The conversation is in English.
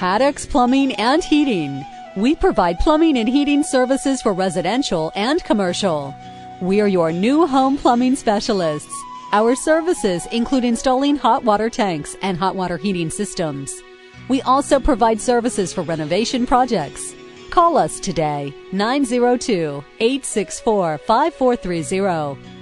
Paddocks Plumbing and Heating. We provide plumbing and heating services for residential and commercial. We are your new home plumbing specialists. Our services include installing hot water tanks and hot water heating systems. We also provide services for renovation projects. Call us today, 902 864 5430